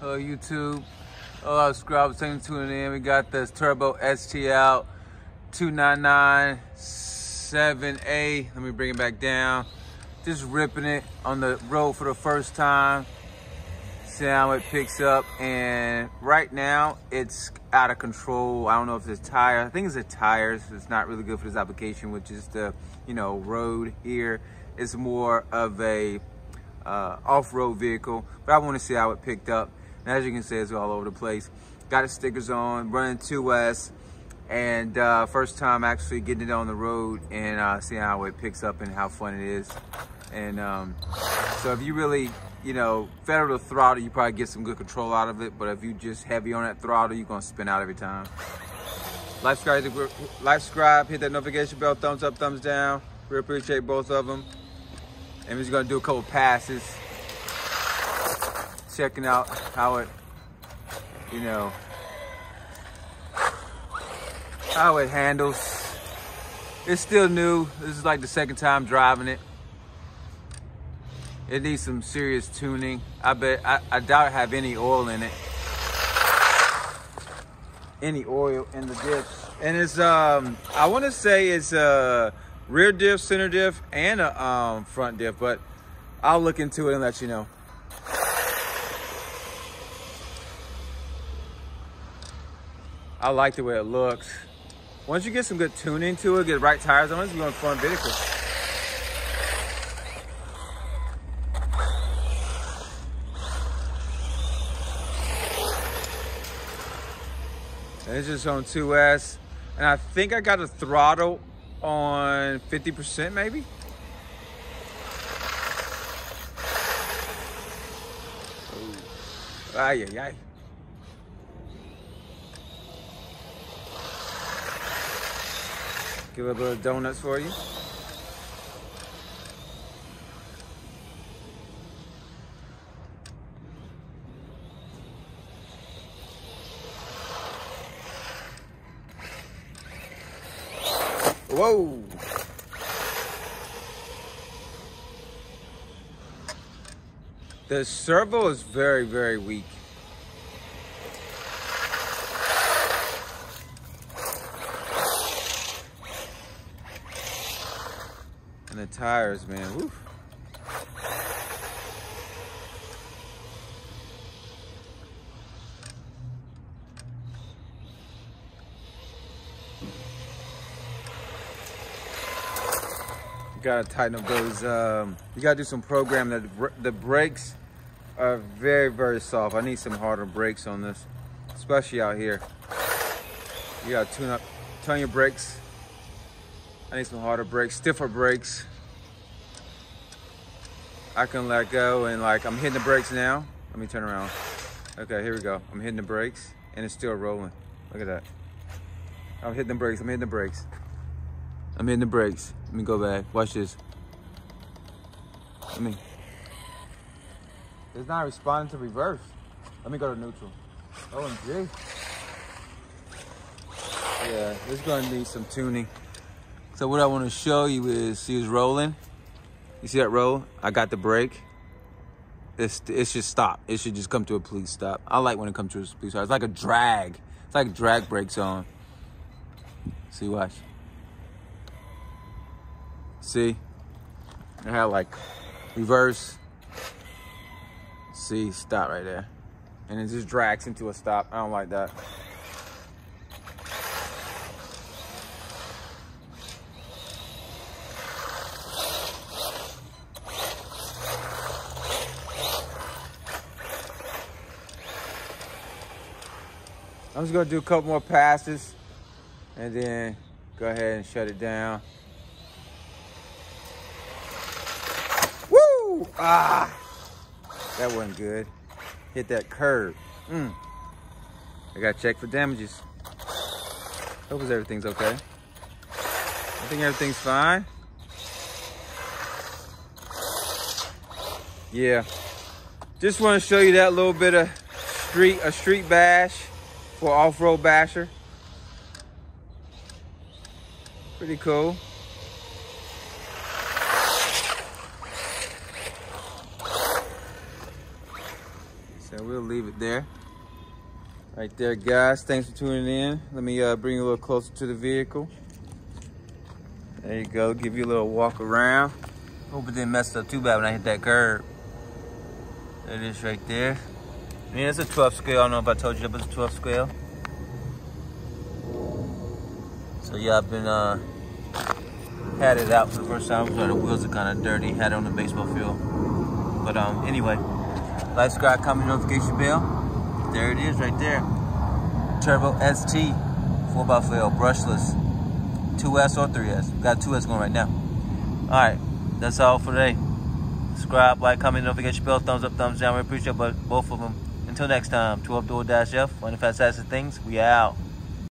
Hello, YouTube. Hello, subscribers. Thanks for tuning in. We got this Turbo STL 2997A. Let me bring it back down. Just ripping it on the road for the first time. See how it picks up. And right now, it's out of control. I don't know if it's a tire. I think it's the tires. It's not really good for this application, which is the, you know, road here. It's more of a uh, off-road vehicle, but I want to see how it picked up. And as you can see, it's all over the place. Got the stickers on, running 2S, and uh, first time actually getting it on the road and uh, seeing how it picks up and how fun it is. And um, so if you really, you know, federal the throttle, you probably get some good control out of it. But if you just heavy on that throttle, you're gonna spin out every time. Like, like, subscribe, hit that notification bell, thumbs up, thumbs down. We appreciate both of them. And we're just gonna do a couple passes, checking out how it, you know, how it handles. It's still new. This is like the second time driving it. It needs some serious tuning. I bet, I, I doubt I have any oil in it. Any oil in the diff. And it's, um, I wanna say it's, uh, rear diff, center diff, and a um, front diff, but I'll look into it and let you know. I like the way it looks. Once you get some good tuning to it, get the right tires on it, it's going to be a fun vehicle. And it's just on 2S. And I think I got a throttle on 50% maybe. Ay, ay, ay. Give a little bit of donuts for you. Whoa. The servo is very, very weak. And the tires, man, woof. You gotta tighten up those, um, you gotta do some programming. The, the brakes are very, very soft. I need some harder brakes on this, especially out here. You gotta tune up, tune your brakes. I need some harder brakes, stiffer brakes. I can let go and like, I'm hitting the brakes now. Let me turn around. Okay, here we go. I'm hitting the brakes and it's still rolling. Look at that. I'm hitting the brakes, I'm hitting the brakes. I'm hitting the brakes. Let me go back. Watch this. Let me. It's not responding to reverse. Let me go to neutral. OMG. Yeah, it's gonna need some tuning. So what I wanna show you is, see it's rolling? You see that roll? I got the brake. It's, it should stop. It should just come to a police stop. I like when it comes to a police stop. It's like a drag. It's like drag brakes on. See, watch. See? I have like reverse. See, stop right there. And it just drags into a stop. I don't like that. I'm just gonna do a couple more passes and then go ahead and shut it down. Woo! Ah! That wasn't good. Hit that curb. Mm. I gotta check for damages. Hope everything's okay. I think everything's fine. Yeah. Just want to show you that little bit of street, a street bash for off-road basher. Pretty cool. So we'll leave it there. Right there, guys. Thanks for tuning in. Let me uh, bring you a little closer to the vehicle. There you go. Give you a little walk around. Hope it didn't mess up too bad when I hit that curb. There it is right there. Yeah, it's a 12 scale. I don't know if I told you, but it's a 12 scale. So yeah, I've been uh, had it out for the first time. So the wheels are kind of dirty. Had it on the baseball field. But um, anyway, like, subscribe, comment, notification bell. There it is right there. Turbo ST 4x4L brushless. 2S or 3S. Got 2S going right now. All right, that's all for today. Subscribe, like, comment, notification bell, thumbs up, thumbs down. We appreciate both of them. Until next time, 12DOOR Dash F, one of fastest things. We out.